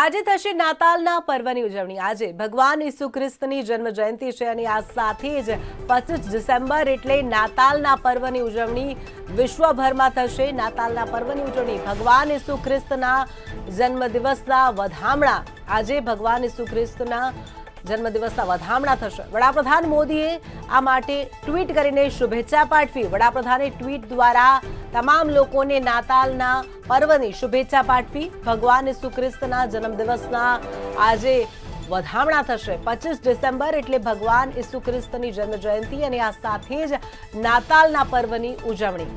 આજે થશે નાતાલના પર્વની ઉજવણી આજે ભગવાન ઈસુ ખ્રિસ્તની જન્મ જયંતિ છે અને આ સાથે જ પચીસ ડિસેમ્બર એટલે નાતાલના પર્વની ઉજવણી વિશ્વભરમાં થશે નાતાલના પર્વની ઉજવણી ભગવાન ઈસુ ખ્રિસ્તના જન્મદિવસના વધામણા આજે ભગવાન ઈસુ ખ્રિસ્તના જન્મદિવસના વધામણા થશે વડાપ્રધાન મોદીએ આ માટે ટ્વીટ કરીને શુભેચ્છા પાઠવી વડાપ્રધાને ટ્વીટ દ્વારા તમામ લોકોને નાતાલના પર્વની શુભેચ્છા પાઠવી. ભગવાન ઈસુ ખ્રિસ્તના જન્મદિવસના આજે વધામણા થશે. પચીસ ડિસેમ્બર એટલે ભગવાન ઈસુ ખ્રિસ્તની જન્મ અને આ સાથે જ નાતાલના પર્વની ઉજવણી.